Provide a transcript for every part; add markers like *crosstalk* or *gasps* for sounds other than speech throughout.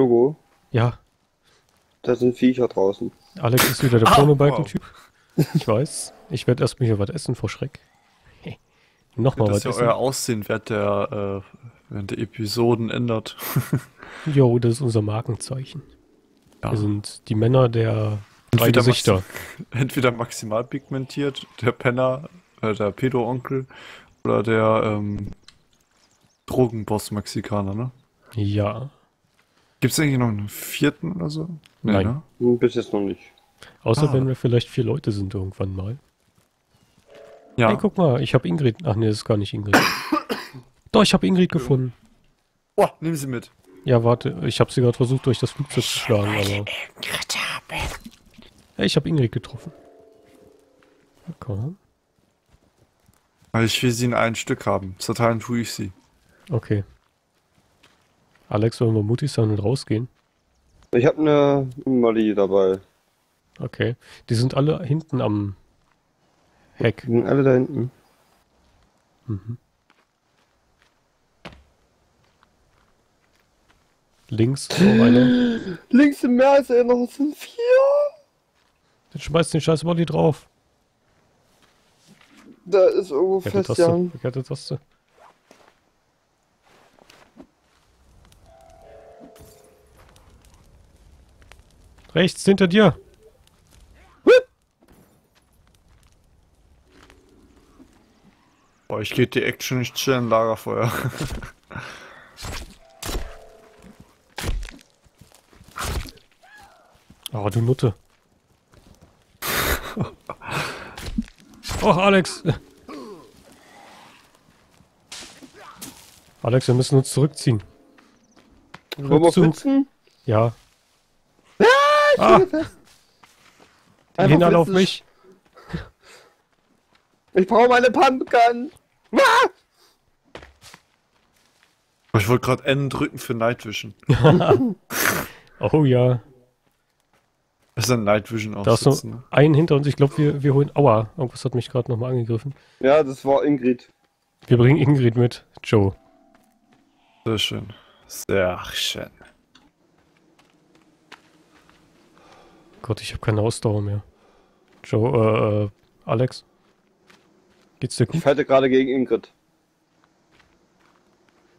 Logo, Ja, da sind Viecher draußen. Alex ist wieder der *laughs* Ah, Pornobalken-Typ. Ich weiß. Ich werde erstmal hier was essen vor Schreck. *laughs* Nochmal Das was ist ja essen. euer Aussehen während der, äh, während der Episoden ändert. *laughs* Jo, das ist unser Markenzeichen. Ja. Wir sind die Männer der drei Entweder Gesichter. Entweder maximal pigmentiert, der Penner, äh, der Pedo-Onkel oder der ähm, Drogenboss-Mexikaner, ne? Ja. Gibt's eigentlich noch einen vierten oder so? Nein. Ne? Hm, Bis jetzt noch nicht. Außer Ah. wenn wir vielleicht vier Leute sind irgendwann mal. Ja. Hey, guck mal, ich habe Ingrid. Ach nee, das ist gar nicht Ingrid. *coughs* Doch, ich habe Ingrid gefunden. Oh, nehmen Sie mit. Ja, warte, ich habe sie gerade versucht, durch das Flugzeug zu schlagen, aber. Hey, ich habe Ingrid getroffen. Okay. Weil ich will sie in ein Stück haben. Zerteilen tue ich sie. Okay. Alex, wollen wir mutig sein und rausgehen? Ich habe eine Molly dabei. Okay. Die sind alle hinten am Heck. Die sind alle da hinten. Mhm. Links noch einer. *gasps* Links im Meer ist er noch, es sind vier. Dann schmeißt den scheiß Molly drauf. Da ist irgendwo fest, Taste. ja. Verkehrte Taste. Rechts, hinter dir. Boah, ich geht die Action nicht chillen, Lagerfeuer. *laughs* Oh, du Nutte. *laughs* Oh, Alex. Alex, wir müssen uns zurückziehen. Rückzug. Ja, Ah. auf mich. Ich brauche meine Pumpgun. Ah! Ich wollte gerade N drücken für Night Vision. *laughs* Oh ja. Das ist ein Night Vision Da ist noch aufsetzen. ne? ein hinter uns. Ich glaube, wir, wir holen. Aua, irgendwas hat mich gerade nochmal angegriffen. Ja, das war Ingrid. Wir bringen Ingrid mit. Joe. Sehr schön. Sehr schön. Gott, ich habe keine Ausdauer mehr. Joe, äh, äh, Alex. Geht's dir Ich gut? falte gerade gegen Ingrid.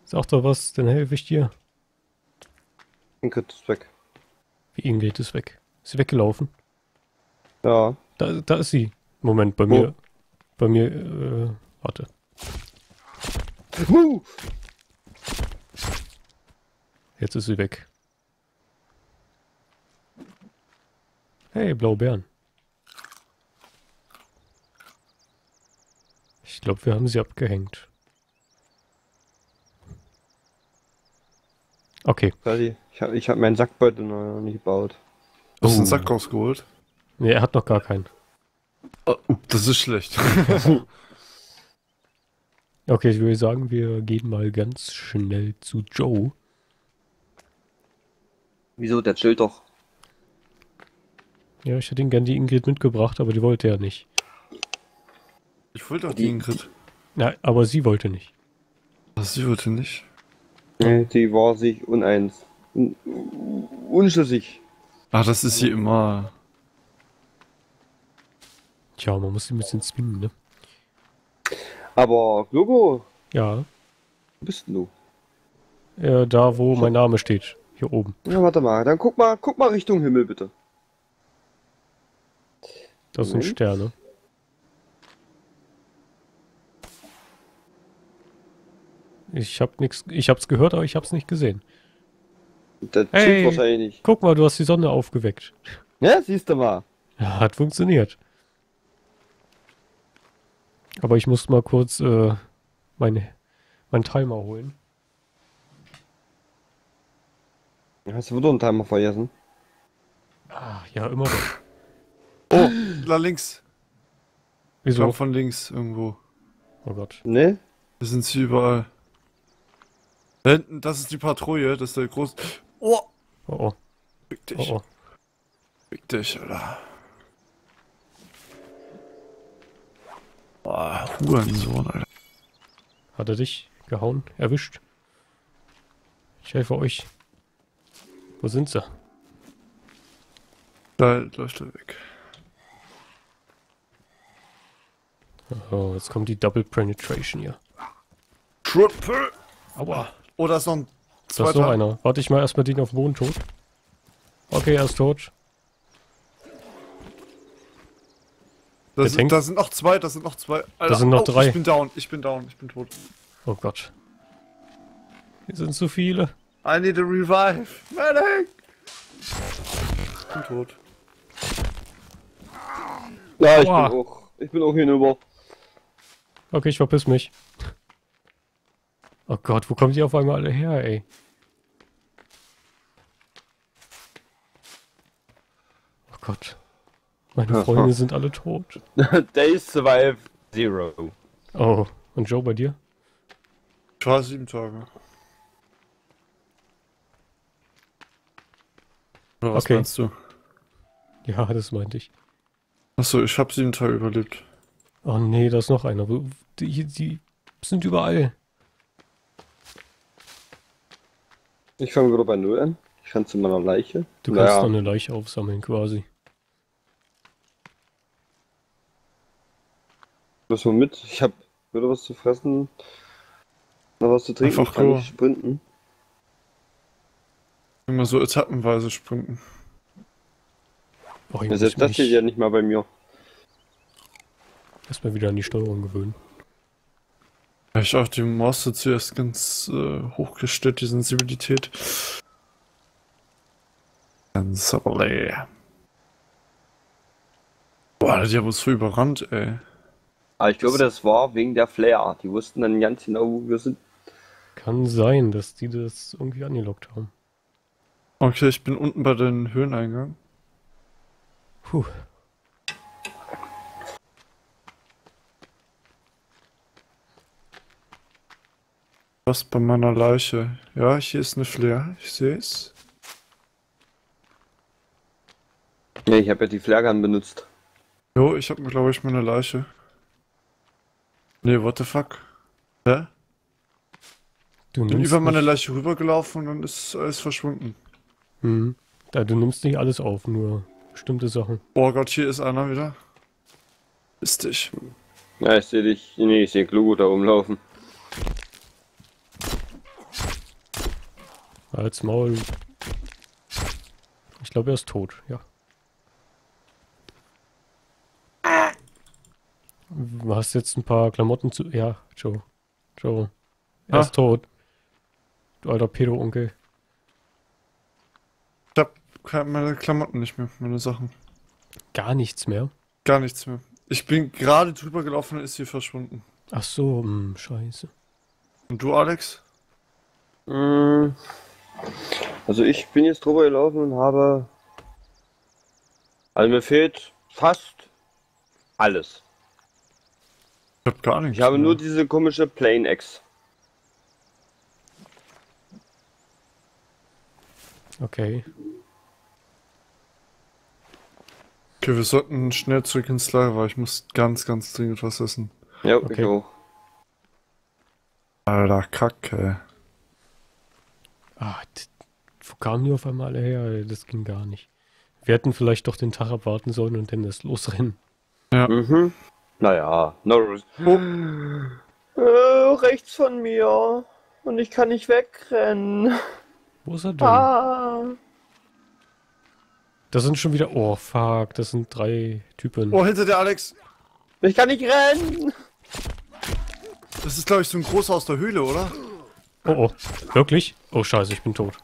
Sag doch was, dann helfe ich dir. Ingrid ist weg. Wie Ingrid ist weg. Ist sie weggelaufen? Ja. Da, da ist sie. Moment, bei Wo? mir. Bei mir, äh, warte. Jetzt ist sie weg. Hey, Blaubeeren. Ich glaube, wir haben sie abgehängt. Okay. Sorry, ich habe ich hab meinen Sackbeutel noch nicht gebaut. Hast du Oh. einen Sack rausgeholt? Nee, er hat noch gar keinen. Oh, das ist schlecht. *laughs* Okay, ich würde sagen, wir gehen mal ganz schnell zu Joe. Wieso? Der chillt doch. Ja, ich hätte ihn gern die Ingrid mitgebracht, aber die wollte ja nicht. Ich wollte doch Die- die Ingrid. Na, aber sie wollte nicht. Das sie wollte nicht. Nee, die war sich uneins. Un unschlüssig. Ah, das ist hier immer. Tja, man muss sie ein bisschen zwingen, ne? Aber Globo, Ja, wo bist denn du? äh, da wo mein Name steht. Hier oben. Ja, warte mal. Dann guck mal, guck mal Richtung Himmel, bitte. Das sind Moment. Sterne. Ich hab nix, ich hab's gehört, aber ich hab's nicht gesehen. Chillt Hey. wahrscheinlich nicht. Guck mal, du hast die Sonne aufgeweckt. Ja, siehst du mal. Ja, hat funktioniert. Aber ich muss mal kurz äh, meine, meinen Timer holen. Hast du wieder einen Timer vergessen? Ah, ja, immer noch. Oh, *gasps* da links. Ich Wieso? glaube von links irgendwo. Oh Gott. Ne? Da sind sie überall. Da hinten, das ist die Patrouille, das ist der große. Oh! Oh oh. Fick dich. Oh oh. Fick dich, Alter. Boah, Hurensohn, Alter. Hat er dich gehauen? Erwischt? Ich helfe euch. Wo sind sie? Da läuft er weg. Oh, jetzt kommt die Double Penetration hier. Triple! Aua. Oh, da ist noch ein Da ist noch einer. Warte ich mal erstmal den auf den Boden tot. Okay, er ist tot. Da sind, da sind noch zwei, da sind noch zwei. Alter, sind noch au, drei. Ich bin down, ich bin down, ich bin tot. Oh Gott. Hier sind zu viele. I need a revive. Medic! Ich bin tot. Ja, ich Aua. bin auch. Ich bin auch hinüber. Okay, ich verpiss mich. Oh Gott, wo kommen die auf einmal alle her, ey? Oh Gott. Meine. *laughs* Freunde sind alle tot. *laughs* Days survive zero. Oh, und Joe bei dir? Ich war sieben Tage. Oder was Okay. meinst du? Ja, das meinte ich. Achso, ich hab sieben Tage überlebt. Oh nee, da ist noch einer. Die, die sind überall. Ich fange wieder bei Null an. Ich kann zu meiner Leiche. Du kannst Naja. noch eine Leiche aufsammeln quasi. Was mal mit? Ich hab wieder was zu fressen. Noch was zu trinken. Einfach kann ich sprinten. Immer so etappenweise springen. Oh, ich Ja, selbst das steht ja nicht mal bei mir. Erstmal wieder an die Steuerung gewöhnen. Ja, Ich auch die Maus zuerst ganz äh, hochgestellt, die Sensibilität. Sensibility. Boah, die haben uns voll überrannt, ey. Aber ich glaube, das war wegen der Flair. Die wussten dann ganz genau, wo wir sind. Kann sein, dass die das irgendwie angelockt haben. Okay, ich bin unten bei den Höheneingang. Puh. Was bei meiner Leiche? Ja, hier ist eine Flair, ich sehe es. Ja, ich habe ja die Flairgun benutzt. Jo, ich habe mir, glaube ich, meine Leiche. Nee, what the fuck? Hä? Du Bin nimmst über meine nicht, Leiche rübergelaufen und dann ist alles verschwunden. hm, ja, du nimmst nicht alles auf, nur bestimmte Sachen. Oh Gott, hier ist einer wieder. Ist dich. Ja, ich sehe dich. Nee, ich sehe Klugo da rumlaufen. Als Maul. Ich glaube, er ist tot, ja. Du hast jetzt ein paar Klamotten zu. Ja, Joe. Joe. Er Ah. ist tot. Du alter Pedo-Onkel. Ich hab meine Klamotten nicht mehr, meine Sachen. Gar nichts mehr. Gar nichts mehr. Ich bin gerade drüber gelaufen und ist sie verschwunden. Ach so, hm, scheiße. Und du, Alex? Mm. Also ich bin jetzt drüber gelaufen und habe... Also mir fehlt fast alles. Ich hab gar nichts. Ich habe mehr. nur diese komische Plane X. Okay. Okay, wir sollten schnell zurück ins Lager, weil ich muss ganz, ganz dringend was essen. Ja, Okay. ich auch. Alter, Kacke. Ah, wo kamen die auf einmal alle her? Das ging gar nicht. Wir hätten vielleicht doch den Tag abwarten sollen und dann das losrennen. Mhm. Naja, no risk. Äh, rechts von mir. Und ich kann nicht wegrennen. Wo ist er denn? Ah. Das sind schon wieder. Oh, fuck. Das sind drei Typen. Oh, hinter dir, Alex. Ich kann nicht rennen. Das ist, glaube ich, so ein großer aus der Höhle, oder? Oh, oh. Wirklich? Oh, scheiße, ich bin tot.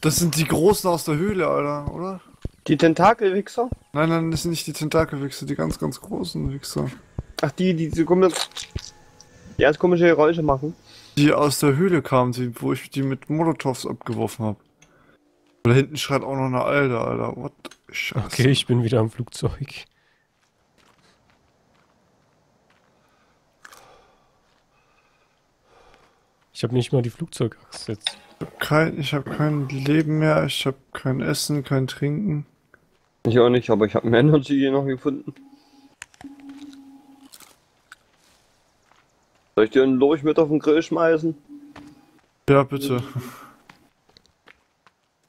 Das sind die Großen aus der Höhle, Alter, oder? Die Tentakelwichser? Nein, nein, das sind nicht die Tentakelwichser, die ganz, ganz großen Wichser. Ach, die, die diese komische, die ganz komische Geräusche machen. Die aus der Höhle kamen, die, wo ich die mit Molotovs abgeworfen habe. Da hinten schreit auch noch eine Alte, Alter. What? Scheiße. Okay, ich bin wieder am Flugzeug. Ich habe nicht mal die Flugzeugachse jetzt. Kein, ich habe kein Leben mehr, ich habe kein Essen, kein Trinken. Ich auch nicht, aber ich habe einen Energy hier noch gefunden. Soll ich dir einen Lurch mit auf den Grill schmeißen? Ja, bitte.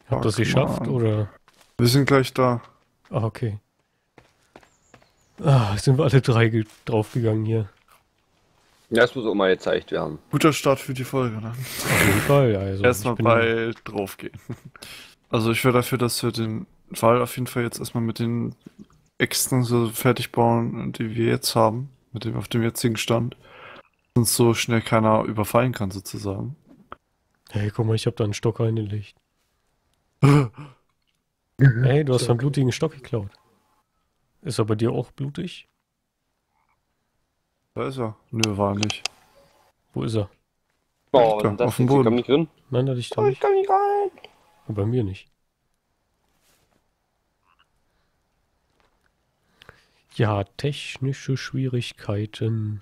Habt ihr es geschafft oder? Wir sind gleich da. Ah, okay. Ah, sind wir alle drei ge- draufgegangen hier. Ja, das muss auch mal gezeigt werden. Guter Start für die Folge, ne? Auf jeden Fall, also. Erstmal bei draufgehen. *laughs* Also ich wäre dafür, dass wir den Wall auf jeden Fall jetzt erstmal mit den Äxten so fertig bauen, die wir jetzt haben, mit dem auf dem jetzigen Stand. Uns so schnell keiner überfallen kann, sozusagen. Hey, guck mal, ich hab da einen Stock reingelegt. *laughs* Hey, du hast einen blutigen Stock geklaut. Ist er bei dir auch blutig? Da ist er. Nö, war nicht. Wo ist er? Oh, was Da, auf dem Boden. komm nicht drin. Nein, da liegt Oh, er ich komm nicht rein. Und bei mir nicht. Ja, technische Schwierigkeiten.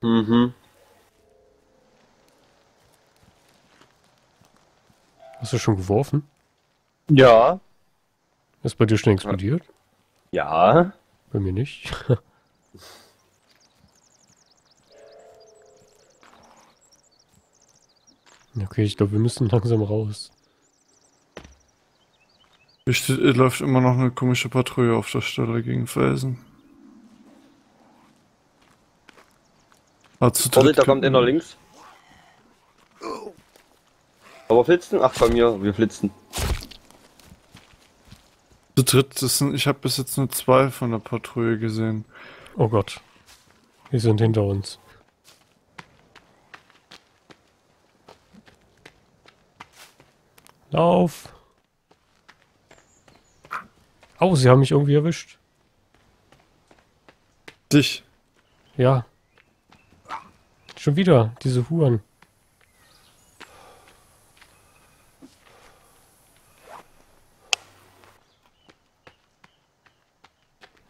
Mhm. Hast du schon geworfen? Ja. Ist bei dir schon explodiert? Ja. Bei mir nicht. *laughs* okay, ich glaube, wir müssen *laughs* langsam raus. Hier steht, hier läuft immer noch eine komische Patrouille auf der Stelle gegen Felsen. Ah, zu Vorsicht, da kommt einer links. Aber flitzen? Ach, bei mir, wir flitzen. Zu dritt, das sind, ich habe bis jetzt nur zwei von der Patrouille gesehen. Oh Gott. Die sind hinter uns. Lauf! Au, sie haben mich irgendwie erwischt. Dich. Ja. Schon wieder, diese Huren.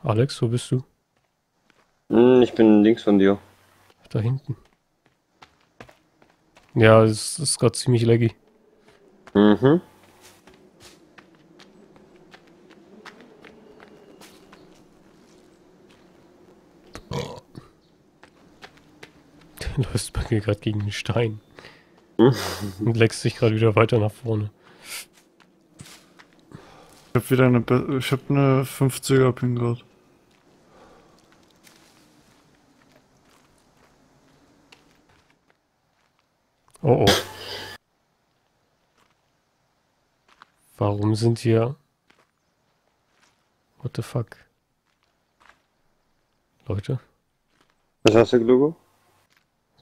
Alex, wo bist du? Hm, ich bin links von dir. Da hinten. Ja, es ist gerade ziemlich laggy. Mhm. *laughs* Bei mir gerade gegen den Stein. Und leckst dich gerade wieder weiter nach vorne. Ich habe wieder eine, Be ich habe eine 50er Pin gerade. Oh oh. Warum sind hier... What the fuck? Leute, Was hast du, Glugo?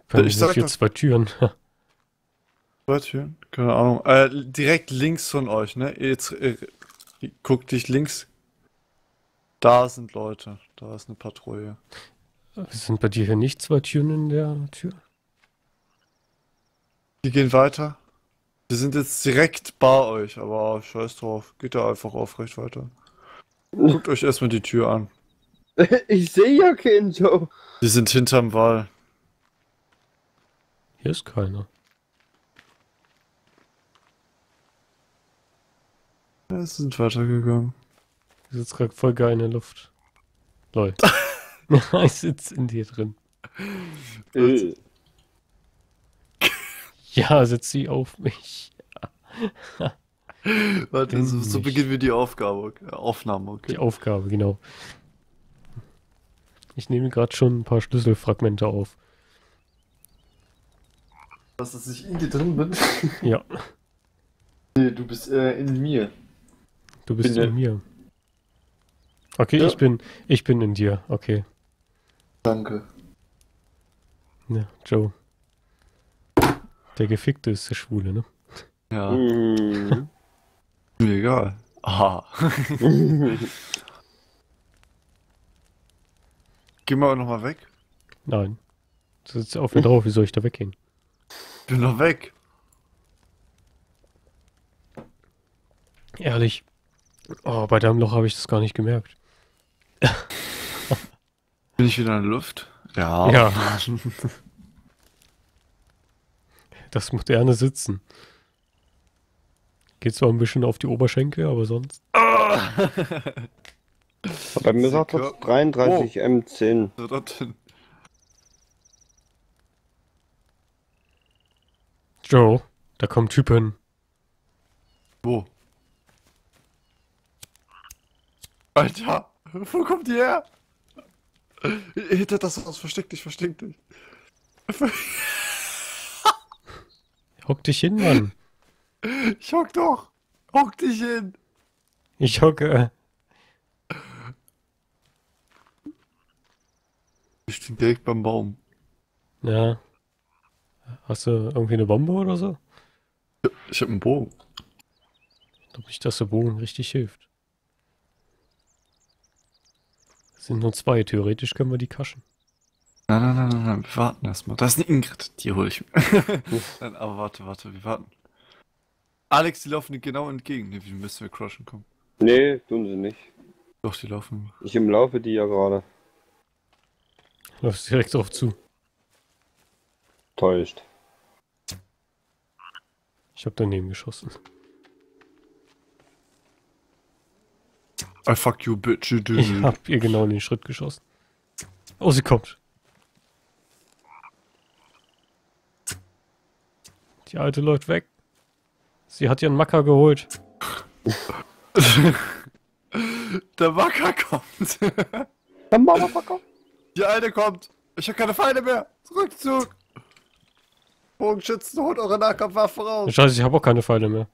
können Ich sag hier zwei Türen. *laughs* Was hier? Keine Ahnung. Äh, direkt links von euch, ne? Jetzt äh, guck dich links. Da sind Leute. Da ist eine Patrouille. sind bei dir hier nicht zwei Türen in der Tür? Die gehen weiter. Die sind jetzt direkt bei euch, aber scheiß drauf. Geht da einfach aufrecht weiter. Guckt euch erstmal die Tür an. *laughs* Ich sehe ja keinen Joe. Die sind hinterm Wall. Hier ist keiner. Ja, sie sind weitergegangen. Ich sitze gerade voll geil in der Luft. Lol. *laughs* *laughs* ich sitze in dir drin. Äh, Ja, setz sie auf mich. *laughs* Warte, so- so beginnen wir die Aufgabe, okay? Aufnahme, Die Aufgabe, genau. Ich nehme gerade schon ein paar Schlüsselfragmente auf. Was, dass ich in dir drin bin? *laughs* Ja, Nee, du bist äh, in mir. du bist Bin in mir. Okay, Ja. ich bin, ich bin in dir. Okay. Danke. Ja, Joe. Der Gefickte ist der Schwule, ne? Ja, mhm. mir egal. Aha. *laughs* Geh mal nochmal weg. Nein. Du sitzt auf mir drauf, wie soll ich da weggehen? Bin noch weg. Ehrlich. Oh, bei deinem Loch habe ich das gar nicht gemerkt. Bin ich wieder in der Luft? Ja. Ja. *laughs* Das moderne Sitzen. Geht zwar ein bisschen auf die Oberschenkel, aber sonst. *laughs* Bei mir sagt das 33 M10. So, dorthin. Joe, da kommen Typen. Wo? Alter, wo kommt die her? Hinter das Haus, versteck dich, versteck dich. Hock dich hin, Mann. Ich hock doch. Hock dich hin. Ich hocke. Ich stehe direkt beim Baum. Ja. Hast du irgendwie eine Bombe oder so? Ich hab einen Bogen. Ich glaube nicht, dass der Bogen richtig hilft. Es sind nur zwei. Theoretisch können wir die kaschen. Nein, nein, nein, nein, nein, wir warten erstmal. Da ist eine Ingrid, die hole ich mir. *laughs* nein, aber warte, warte, wir warten. Alex, die laufen dir genau entgegen. Ne, wie müssen wir crushen kommen? Nee, tun sie nicht. Doch, die laufen. Ich im Laufe die ja gerade. Läufst direkt drauf zu. Täuscht. Ich habe daneben geschossen. I fuck you, bitch, you do. Ich hab ihr genau in den Schritt geschossen. Oh, sie kommt. Die alte läuft weg. Sie hat ihren Macker geholt. *laughs* Der Wacker kommt. Dann Motherfucker. Die Alte kommt. Ich hab keine Feinde mehr. Rückzug. Bogenschützen, holt eure Nahkampfwaffe raus. Scheiße, ich habe auch keine Pfeile mehr.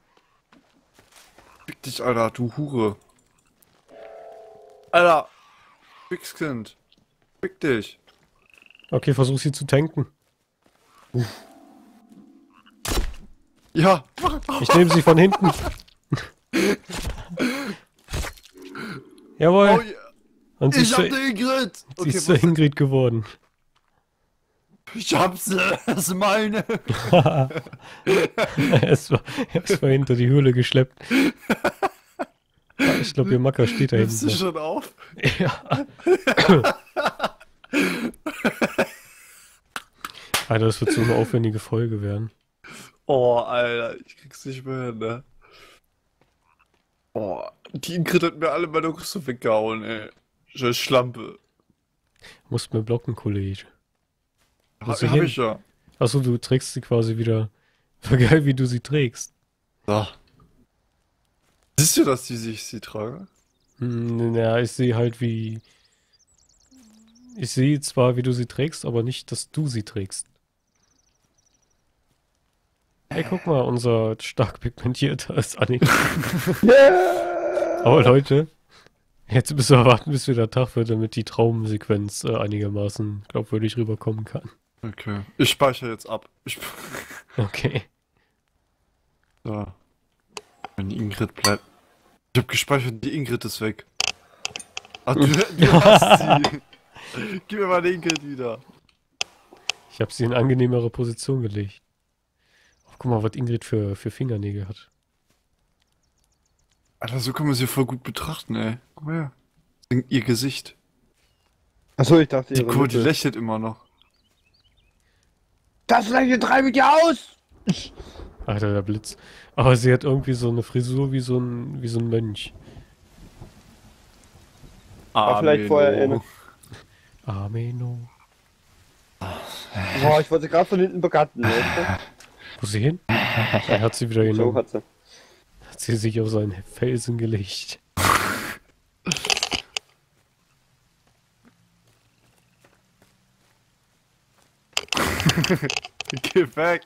Fick dich, Alter, du Hure. Alter. Fixkind. Fick dich. Okay, versuch sie zu tanken. *laughs* Ja. Ich nehme sie von hinten. Jawohl. Oh, ja. Und sie Ich ist, hab zu, den Ingrid. sie Okay, ist zur Ingrid geworden. ich hab's. Das ist meine. *laughs* es, war, es war hinter die Höhle geschleppt. Ich glaube, ihr Macker steht da Nimmst du hinten. schon auf? Ja. *laughs* Alter, das wird so eine aufwendige Folge werden. Oh, Alter, ich krieg's nicht mehr hin, ne? Oh, die Ingrid hat mir alle meine Rüstung weggehauen, ey. Scheiß Schlampe. Musst mir blocken, Kollege. Hab hin? ich ja. Achso, du trägst sie quasi wieder. War geil, wie du sie trägst. So. Siehst du, dass die sich sie trage? Hm, Ja, ich sehe halt wie. Ich sehe zwar, wie du sie trägst, aber nicht, dass du sie trägst. Ey, guck mal, unser stark pigmentierter ist Annik. *laughs* Aber Leute, jetzt müssen wir warten, bis wieder Tag wird, damit die Traumsequenz äh, einigermaßen glaubwürdig rüberkommen kann. Okay. Ich speichere jetzt ab. Ich. *laughs* Okay. So. Wenn die Ingrid bleibt. Ich hab gespeichert, die Ingrid ist weg. Ach, du, du *laughs* hast sie. Gib mir mal die Ingrid wieder. Ich habe sie in angenehmere Position gelegt. Guck mal, was Ingrid für, für Fingernägel hat. Alter, so kann man sie voll gut betrachten, ey. Guck mal her. Ihr Gesicht. Achso, ich dachte, Die, ihre die lächelt immer noch. Das Lächeln treibe ich dir aus! Alter, der Blitz. Aber sie hat irgendwie so eine Frisur wie so ein, wie so ein Mönch. War vielleicht vorher eine- Ameno. Boah, ich wollte gerade von hinten begatten, weißt Wo ist sie hin? Er hat sie wieder du? *laughs* So genommen. hat sie. Hat sie sich auf seinen Felsen gelegt. *laughs* Geh weg!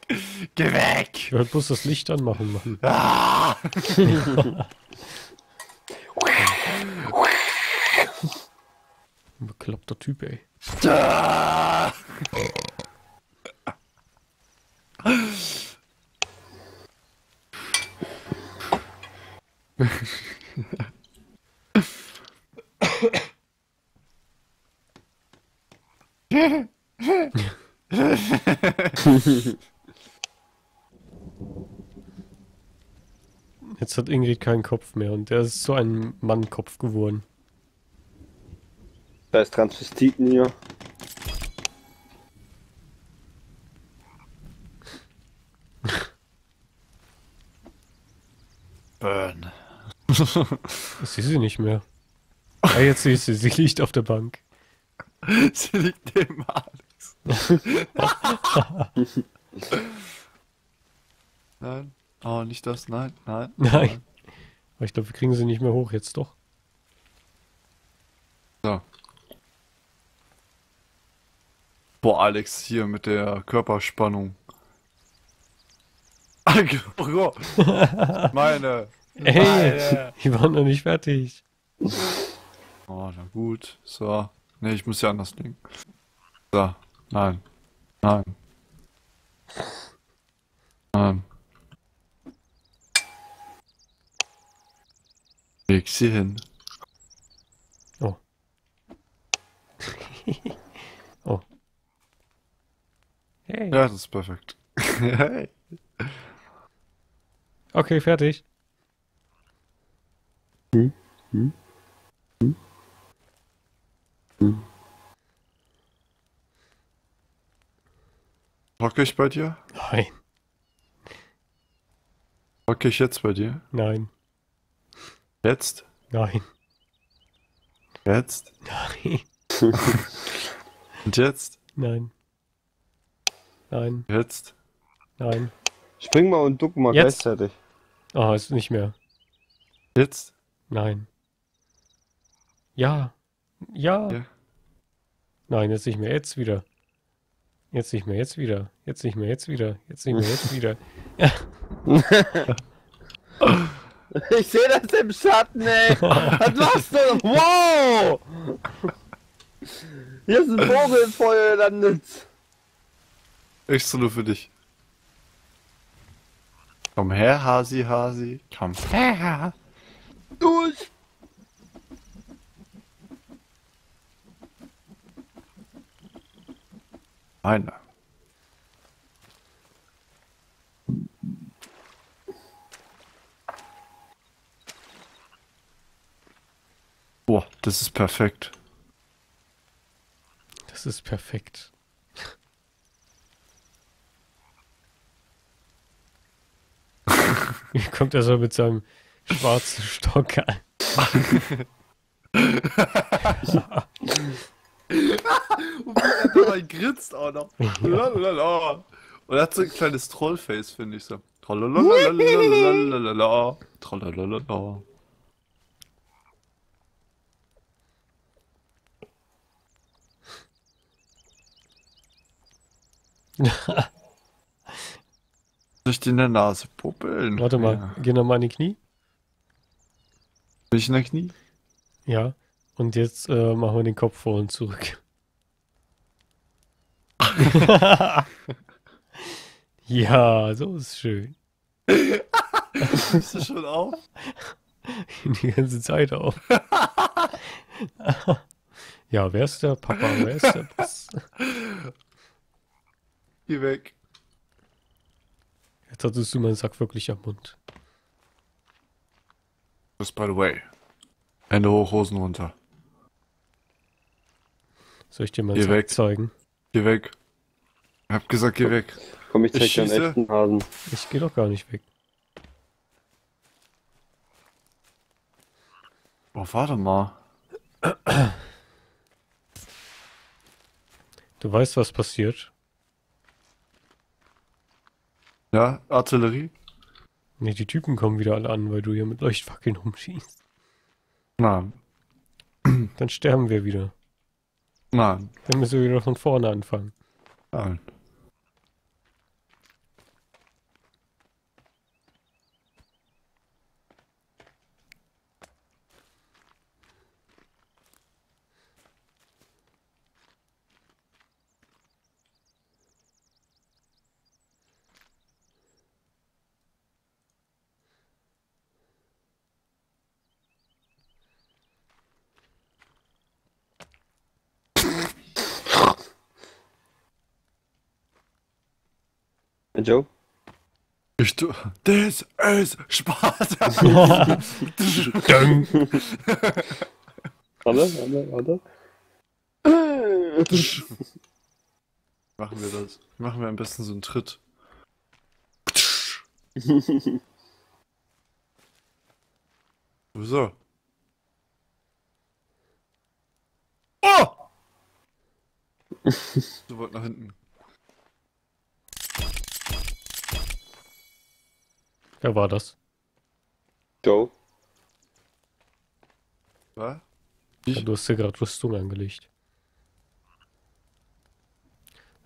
Geh weg! Ich wollte bloß das Licht anmachen, Mann. *laughs* Ah! Ein bekloppter Typ, ey. Ah! Jetzt hat Ingrid keinen Kopf mehr und der ist so ein Mannkopf geworden. Da ist Transvestiten hier. Ich sehe sie nicht mehr. Ah, jetzt sehe ich sie. Sie liegt auf der Bank. *laughs* Sie liegt neben Alex. *laughs* Nein. Oh, nicht das, nein, nein. Nein. Aber ich glaube, wir kriegen sie nicht mehr hoch jetzt doch. So. Boah, Alex, hier mit der Körperspannung. *laughs* Oh Gott. Meine. Ey, *laughs* die waren noch nicht fertig. Oh, na gut. So. Ne, ich muss ja anders legen. So. Nein. Nein. Nein. Leg sie hin. *laughs* Hey. Ja, das ist perfekt. *laughs* hey. Okay, fertig. Hocke ich bei dir? Nein, Hocke ich jetzt bei dir? nein, Jetzt? nein, Jetzt? nein, *laughs* Und jetzt? nein. Nein, Jetzt? nein. Spring mal und duck mal Jetzt. gleichzeitig. Ah, ist nicht mehr. Jetzt? Nein. Ja. Ja. Ja. Nein, jetzt nicht mehr. Jetzt wieder. Jetzt nicht mehr. Jetzt wieder. Jetzt nicht mehr. Jetzt wieder. Jetzt nicht mehr. Jetzt wieder. *laughs* Ich sehe das im Schatten, ey. Was machst du? Wow! Hier ist ein Vogel vor dir gelandet. Extra nur für dich. Komm her, Hasi, Hasi. Komm her. Durch. Meine. Boah, das ist perfekt. Das ist perfekt. Wie *laughs* kommt er so mit seinem schwarzen Stock an? *laughs* Und er dabei grinst auch noch. Lalalala. Und er hat so ein kleines Trollface, finde ich so. Trollalalalala. Soll *laughs* ich dir in der Nase puppeln? Warte mal, Ja. geh nochmal in die Knie. In der Knie? Ja. Und jetzt äh, machen wir den Kopf vor und zurück. *laughs* ja, so ist schön. Bist du schon auf? *laughs* Die ganze Zeit auf. *laughs* ja, wer ist der Papa? Wer ist der Boss? Geh weg. Jetzt hattest du meinen Sack wirklich am Mund. Just by the way. Hände hoch, Hosen runter. Soll ich dir Geh Sack weg. zeigen? Geh weg. Ich hab gesagt, geh weg. Komm, ich zeig Ich dir einen echten Hasen. Ich gehe doch gar nicht weg. Oh, warte mal. Du weißt, was passiert. Ja, Artillerie? Nee, die Typen kommen wieder alle an, weil du hier mit Leuchtfackeln rumschießt. Nein. Dann sterben wir wieder. Nein. Dann müssen wir wieder von vorne anfangen. Nein. Hey, Joe? Ich tu. This is Sparta! Dang. Warte, warte, warte. *laughs* Machen wir das. Machen wir am besten so einen Tritt. *laughs* So. Oh! *laughs* Du wollt nach hinten. Wer war das? Joe? Was? Ja, du hast dir gerade Rüstung angelegt.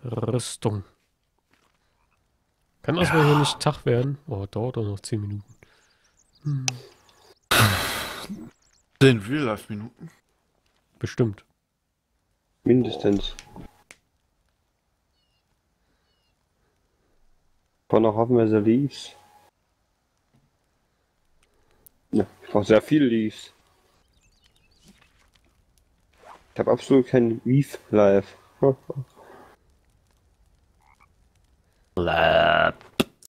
Rüstung. Kann das mal hier nicht Tag werden? Oh, dauert doch noch 10 Minuten. Hm, Den Real-Life-Minuten. bestimmt. Mindestens. War noch haufenweise Leaves. Ja, ich brauche sehr viel Leaves. Ich habe absolut kein Leaf Life. *laughs* Lab.